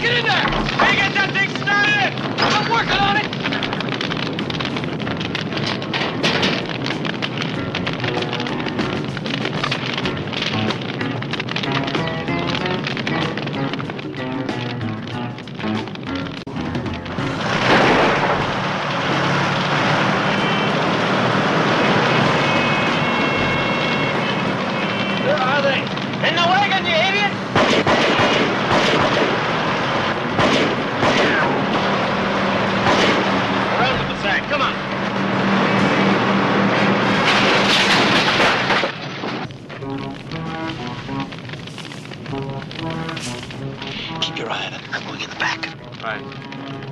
Get in there! Hey, get that thing started! I'm working on it! Where are they? In the wagon, you idiot! Keep your eye on it. I'm going in the back. Right.